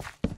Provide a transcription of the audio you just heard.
you